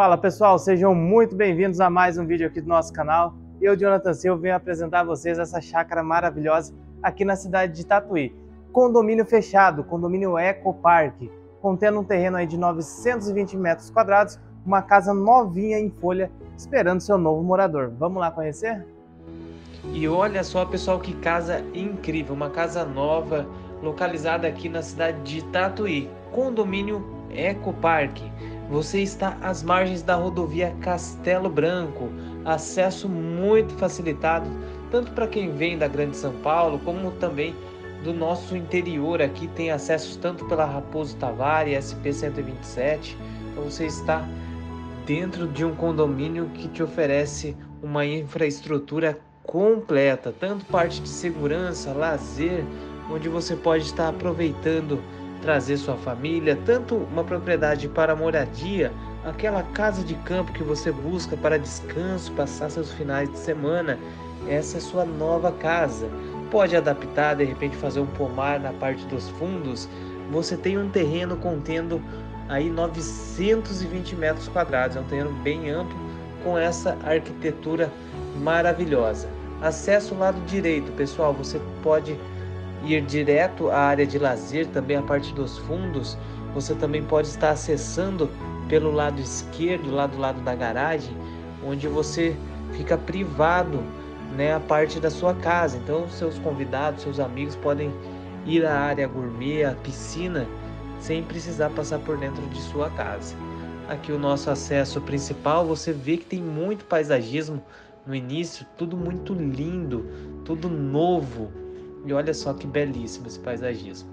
Fala pessoal, sejam muito bem-vindos a mais um vídeo aqui do nosso canal. Eu, Jonathan Silva, venho apresentar a vocês essa chácara maravilhosa aqui na cidade de Tatuí. Condomínio fechado, condomínio Eco Park, contendo um terreno aí de 920 metros quadrados, uma casa novinha em folha, esperando seu novo morador. Vamos lá conhecer? E olha só, pessoal, que casa incrível, uma casa nova, localizada aqui na cidade de Tatuí, condomínio Eco Park. Você está às margens da rodovia Castelo Branco, acesso muito facilitado, tanto para quem vem da Grande São Paulo, como também do nosso interior aqui tem acessos tanto pela Raposo Tavares, SP 127. Então você está dentro de um condomínio que te oferece uma infraestrutura completa, tanto parte de segurança, lazer, onde você pode estar aproveitando trazer sua família, tanto uma propriedade para moradia, aquela casa de campo que você busca para descanso, passar seus finais de semana, essa é sua nova casa. Pode adaptar, de repente fazer um pomar na parte dos fundos. Você tem um terreno contendo aí 920 metros quadrados, é um terreno bem amplo com essa arquitetura maravilhosa. Acesso lado direito, pessoal, você pode ir direto à área de lazer, também a parte dos fundos, você também pode estar acessando pelo lado esquerdo, lá do lado da garagem, onde você fica privado, né, a parte da sua casa. Então, seus convidados, seus amigos podem ir à área gourmet, à piscina, sem precisar passar por dentro de sua casa. Aqui o nosso acesso principal, você vê que tem muito paisagismo no início, tudo muito lindo, tudo novo, e olha só que belíssimo esse paisagismo.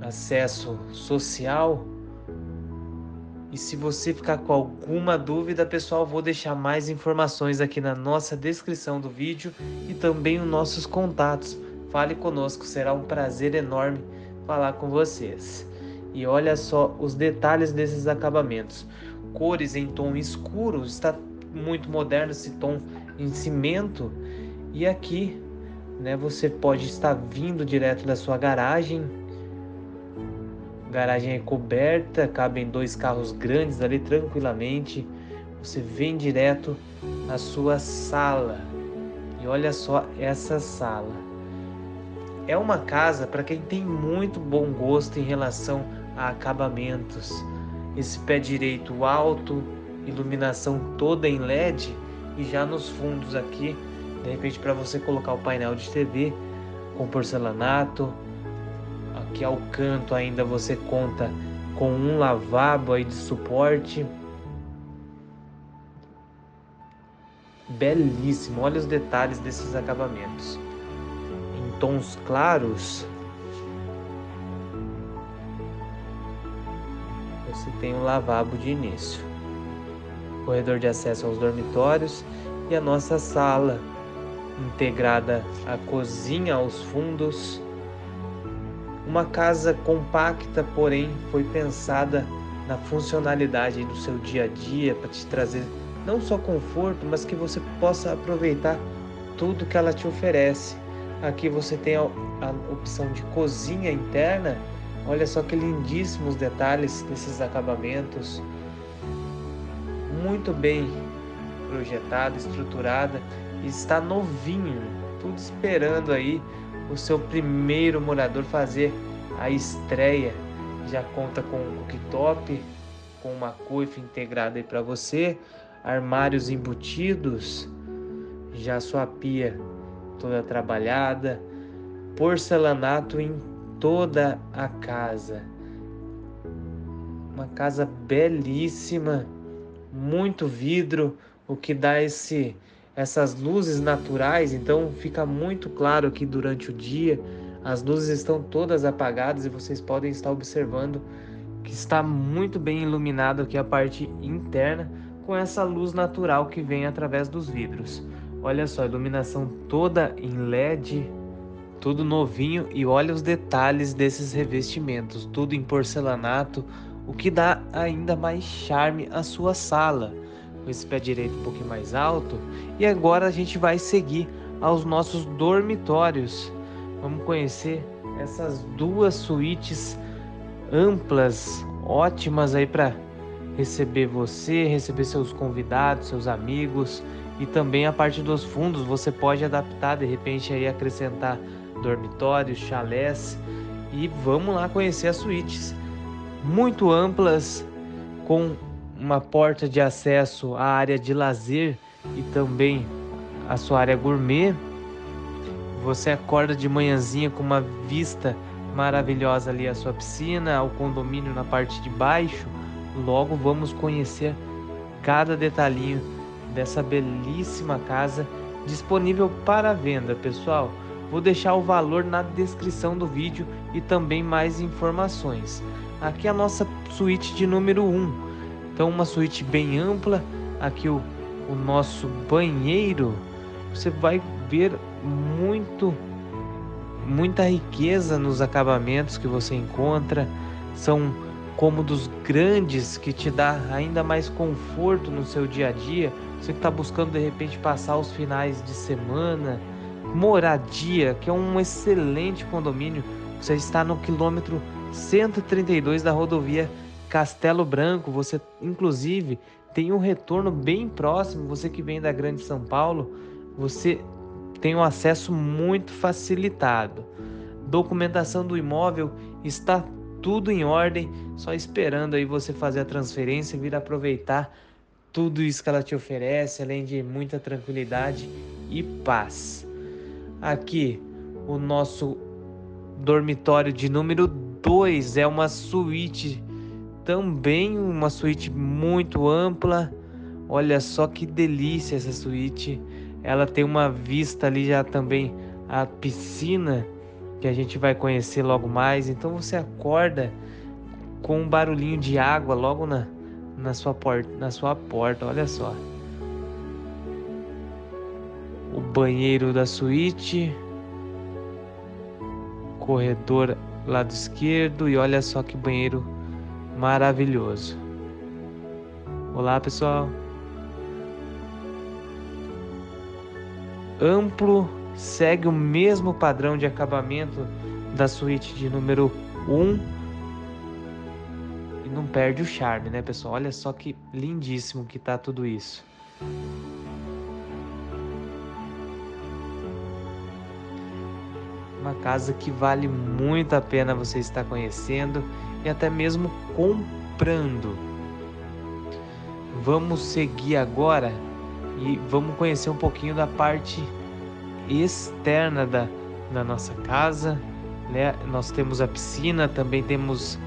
Acesso social. E se você ficar com alguma dúvida, pessoal, vou deixar mais informações aqui na nossa descrição do vídeo e também os nossos contatos. Fale conosco, será um prazer enorme falar com vocês. E olha só os detalhes desses acabamentos. Cores em tom escuro, está muito moderno esse tom em cimento e aqui, né, você pode estar vindo direto da sua garagem. Garagem é coberta, cabem dois carros grandes ali tranquilamente. Você vem direto à sua sala. E olha só essa sala. É uma casa para quem tem muito bom gosto em relação a acabamentos. Esse pé direito alto, iluminação toda em LED e já nos fundos aqui de repente para você colocar o painel de TV com porcelanato. Aqui ao canto ainda você conta com um lavabo aí de suporte. Belíssimo, olha os detalhes desses acabamentos. Em tons claros, você tem um lavabo de início. Corredor de acesso aos dormitórios e a nossa sala integrada à cozinha aos fundos. Uma casa compacta, porém, foi pensada na funcionalidade do seu dia a dia para te trazer não só conforto, mas que você possa aproveitar tudo que ela te oferece. Aqui você tem a, a opção de cozinha interna. Olha só que lindíssimos detalhes desses acabamentos. Muito bem projetada, estruturada está novinho, tudo esperando aí o seu primeiro morador fazer a estreia. Já conta com um cooktop, com uma coifa integrada aí para você, armários embutidos, já sua pia toda trabalhada, porcelanato em toda a casa. Uma casa belíssima, muito vidro, o que dá esse essas luzes naturais, então fica muito claro que durante o dia as luzes estão todas apagadas e vocês podem estar observando que está muito bem iluminado aqui a parte interna com essa luz natural que vem através dos vidros. Olha só, iluminação toda em LED, tudo novinho e olha os detalhes desses revestimentos, tudo em porcelanato, o que dá ainda mais charme à sua sala com esse pé direito um pouquinho mais alto. E agora a gente vai seguir aos nossos dormitórios. Vamos conhecer essas duas suítes amplas, ótimas aí para receber você, receber seus convidados, seus amigos e também a parte dos fundos você pode adaptar, de repente aí acrescentar dormitórios, chalés e vamos lá conhecer as suítes muito amplas com uma porta de acesso à área de lazer e também a sua área gourmet. Você acorda de manhãzinha com uma vista maravilhosa ali a sua piscina, ao condomínio na parte de baixo. Logo vamos conhecer cada detalhinho dessa belíssima casa disponível para venda, pessoal. Vou deixar o valor na descrição do vídeo e também mais informações. Aqui é a nossa suíte de número 1. Então uma suíte bem ampla, aqui o, o nosso banheiro. Você vai ver muito muita riqueza nos acabamentos que você encontra. São cômodos grandes que te dá ainda mais conforto no seu dia a dia. Você que está buscando de repente passar os finais de semana, moradia, que é um excelente condomínio. Você está no quilômetro 132 da rodovia Castelo Branco. Você inclusive tem um retorno bem próximo. Você que vem da Grande São Paulo, você tem um acesso muito facilitado. Documentação do imóvel está tudo em ordem, só esperando aí você fazer a transferência e vir aproveitar tudo isso que ela te oferece, além de muita tranquilidade e paz. Aqui o nosso dormitório de número 2 é uma suíte, também uma suíte muito ampla. Olha só que delícia essa suíte. Ela tem uma vista ali já também a piscina que a gente vai conhecer logo mais. Então você acorda com um barulhinho de água logo na, na, sua, porta, na sua porta, olha só. O banheiro da suíte, corredor lado esquerdo e olha só que banheiro maravilhoso. Olá pessoal. Amplo segue o mesmo padrão de acabamento da suíte de número 1 e não perde o charme, né, pessoal? Olha só que lindíssimo que tá tudo isso. Uma casa que vale muito a pena você estar conhecendo e até mesmo comprando. Vamos seguir agora e vamos conhecer um pouquinho da parte externa da, da nossa casa. Né? Nós temos a piscina, também temos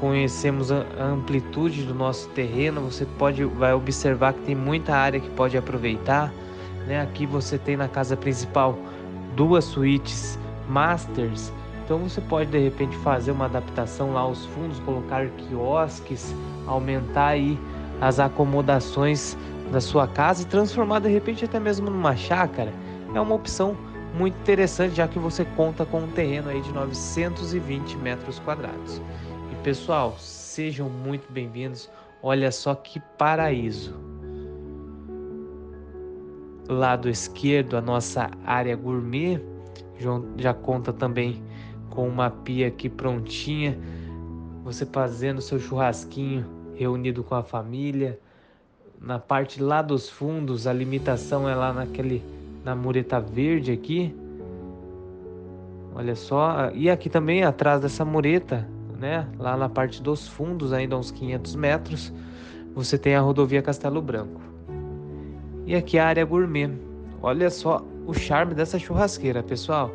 conhecemos a amplitude do nosso terreno. Você pode vai observar que tem muita área que pode aproveitar. Né? Aqui você tem na casa principal duas suítes masters. Então você pode de repente fazer uma adaptação lá aos fundos, colocar quiosques, aumentar aí as acomodações da sua casa e transformar de repente até mesmo numa chácara é uma opção muito interessante, já que você conta com um terreno aí de 920 metros quadrados. E pessoal, sejam muito bem-vindos. Olha só que paraíso. Lado esquerdo, a nossa área gourmet já conta também com uma pia aqui prontinha. Você fazendo seu churrasquinho reunido com a família. Na parte lá dos fundos, a limitação é lá naquele na mureta verde aqui. Olha só, e aqui também atrás dessa mureta, né, lá na parte dos fundos, ainda uns 500 metros, você tem a rodovia Castelo Branco. E aqui a área gourmet. Olha só o charme dessa churrasqueira, pessoal.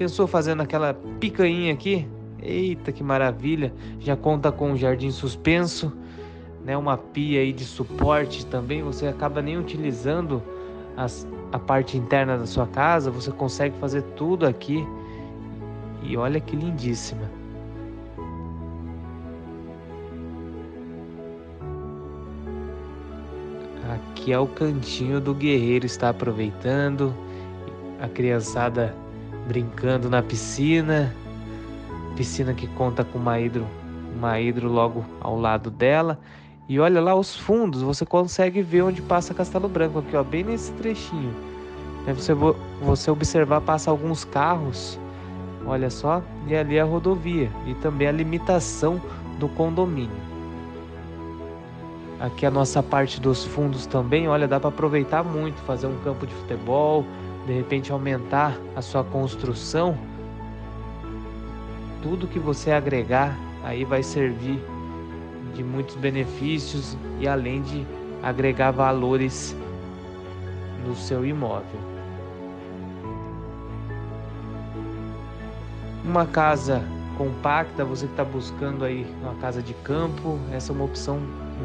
Pensou fazendo aquela picanha aqui? Eita, que maravilha! Já conta com um jardim suspenso, né, uma pia aí de suporte também. Você acaba nem utilizando as, a parte interna da sua casa, você consegue fazer tudo aqui. E olha que lindíssima. Aqui é o cantinho do guerreiro está aproveitando, a criançada brincando na piscina, piscina que conta com uma hidro, uma hidro logo ao lado dela e olha lá os fundos, você consegue ver onde passa Castelo Branco aqui, ó, bem nesse trechinho. Aí você, você observar, passa alguns carros, olha só, e ali a rodovia e também a limitação do condomínio. Aqui a nossa parte dos fundos também, olha, dá para aproveitar muito, fazer um campo de futebol, de repente aumentar a sua construção. Tudo que você agregar aí vai servir de muitos benefícios e além de agregar valores no seu imóvel. Uma casa compacta, você que está buscando aí uma casa de campo, essa é uma opção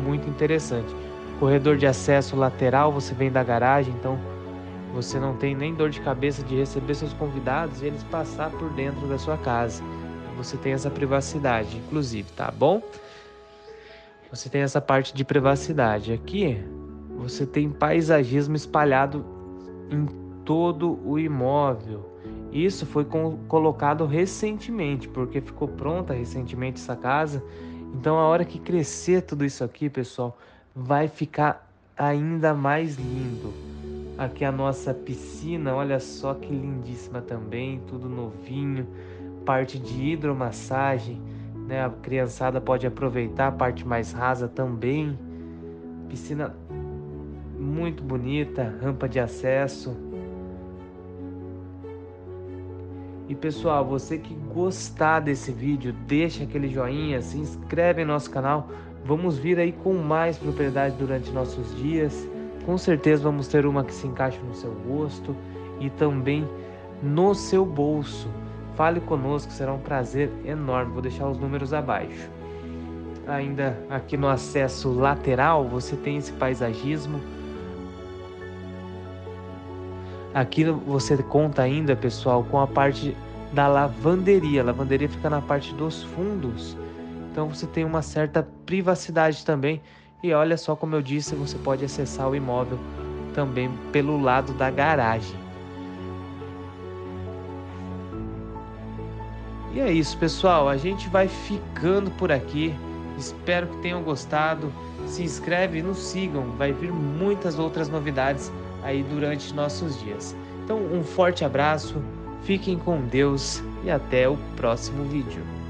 muito interessante. Corredor de acesso lateral, você vem da garagem, então você não tem nem dor de cabeça de receber seus convidados e eles passar por dentro da sua casa. Você tem essa privacidade, inclusive, tá bom? Você tem essa parte de privacidade. Aqui você tem paisagismo espalhado em todo o imóvel. Isso foi colocado recentemente, porque ficou pronta recentemente essa casa. Então, a hora que crescer tudo isso aqui, pessoal, vai ficar ainda mais lindo. Aqui a nossa piscina, olha só que lindíssima também, tudo novinho, parte de hidromassagem, né? A criançada pode aproveitar a parte mais rasa também. Piscina muito bonita, rampa de acesso. E pessoal, você que gostar desse vídeo, deixa aquele joinha, se inscreve no nosso canal. Vamos vir aí com mais propriedade durante nossos dias. Com certeza vamos ter uma que se encaixe no seu gosto e também no seu bolso. Fale conosco, será um prazer enorme. Vou deixar os números abaixo. Ainda aqui no acesso lateral, você tem esse paisagismo. Aqui você conta ainda, pessoal, com a parte da lavanderia. A lavanderia fica na parte dos fundos. Então você tem uma certa privacidade também e olha só como eu disse, você pode acessar o imóvel também pelo lado da garagem. E é isso, pessoal. A gente vai ficando por aqui. Espero que tenham gostado. Se inscreve e nos sigam. Vai vir muitas outras novidades aí durante nossos dias. Então, um forte abraço. Fiquem com Deus e até o próximo vídeo.